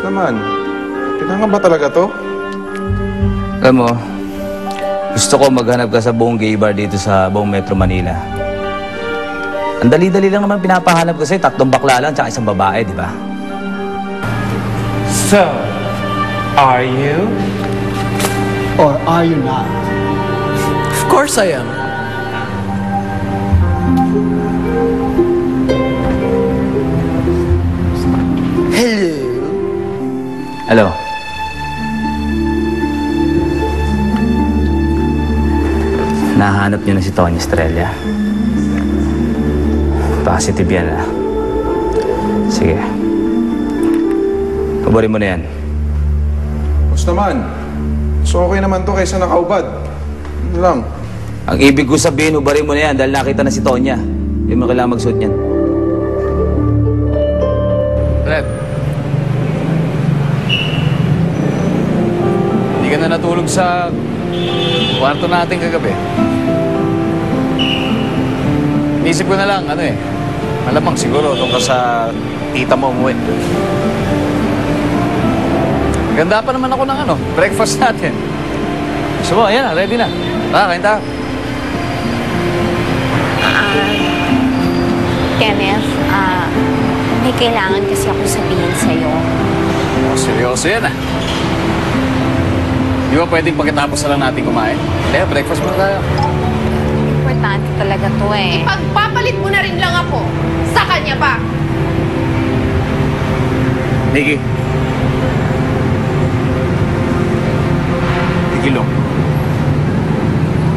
Tapos naman, kailangan ba talaga to? Alam mo, gusto ko maghanap ka sa buong gay bar dito sa buong Metro Manila. Ang dali-dali lang naman pinapahanap ko sa'yo. Tatlong bakla lang, tsaka isang babae, di ba? So, are you? Or are you not? Of course I am. Hello? Nahanap niyo na si Tony Estrella. Positive yan, ah. Sige. Paborin mo na yan. Tapos naman, so okay naman to kaysa nakaubad. Ano lang. Ang ibig ko sabihin, ubarin mo na yan dahil nakita na si Tonya. Hindi mo kailangan magsuot niyan. Na natulog sa kwarto natin kagabi. Inisip ko na lang, ano eh. Malamang siguro ka sa tita mo umuwi. Ganda pa naman ako ng ano, breakfast natin. Mo, ayan na, ready na. Tara, kain tayo. Kenneth, ah, may kailangan kasi ako sabihin sa'yo. Oh, seryoso yan ah. Di ba pwedeng pagkatapos na lang natin kumain? Kaya breakfast muna tayo. Importante talaga to eh. Pagpapalit mo na rin lang ako. Sa kanya pa. Nikki. Nikki, look.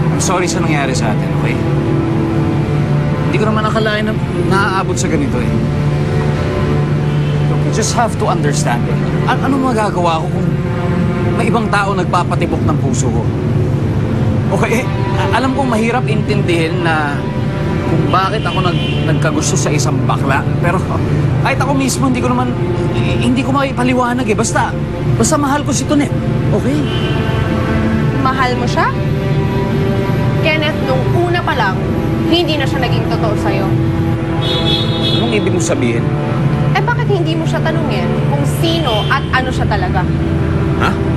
I'm sorry sa nangyari sa atin, okay? Hindi ko naman akalain na naaabot sa ganito eh. Look, you just have to understand it. An ano magagawa ko kung may ibang tao nagpapatibok ng puso ko? Okay, alam kong mahirap intindihin na kung bakit ako nag, nagkagusto sa isang bakla. Pero kahit ako mismo, hindi ko naman, hindi ko maipaliwanag eh. Basta, basta mahal ko si Tonet. Okay? Mahal mo siya? Kenneth, nung una pa lang, hindi na siya naging totoo sa'yo. Anong ibig mo sabihin? Eh bakit hindi mo siya tanungin kung sino at ano siya talaga? Ha? Ha?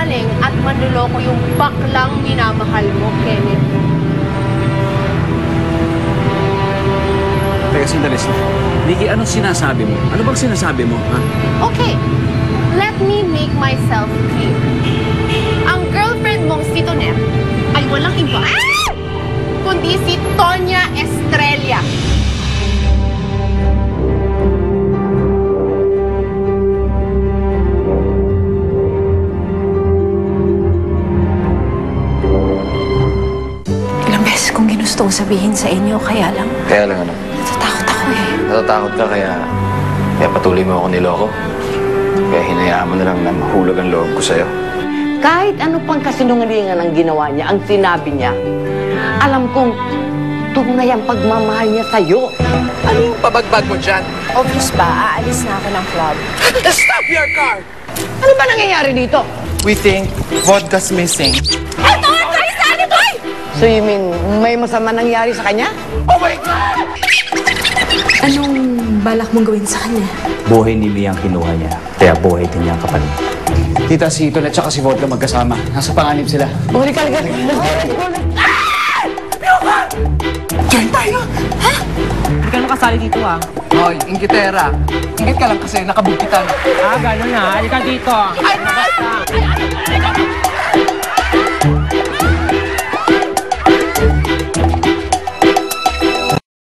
Sinungaling at manluloko yung baklang minamahal mo, Kenneth. Teka, sandali sila. Nikki, anong sinasabi mo? Ano bang sinasabi mo? Ha? Okay, let me make myself clear. Ang girlfriend mong si Tonet ay walang iba, kundi si Tonya Estrella. Kong ginusto sabihin sa inyo, kaya lang Kaya lang ano, natatakot ako eh. natatakot ka kaya, kaya patuloy mo ako niloko. Kaya hinayaan mo na lang na mahulog ang loob ko sa'yo. Kahit ano pang kasinungalingan ang ginawa niya, ang sinabi niya, alam kong tunay ang pagmamahal niya sa'yo. Ano yung pabagbag mo dyan? Obvious ba? Aalis na ako ng club. Stop your car! Ano ba nangyayari dito? We think vodka's missing. So you mean, may masama nangyari sa kanya? Oh my God! Anong balak mong gawin sa kanya? Buhay ni Lee ang kinuha niya. Kaya buhay din niya ang kapalit. Tita, si Tonet at si Vodka magkasama. Nasa panganib sila. Huli ka, ligat! Diyan tayo! Hindi ka naman kasali dito ah. Hoy, ingkitera. Ingkit ka lang kasi nakabugkitan. Ah, gano'n na. Halika dito. Ay, ay! Ay,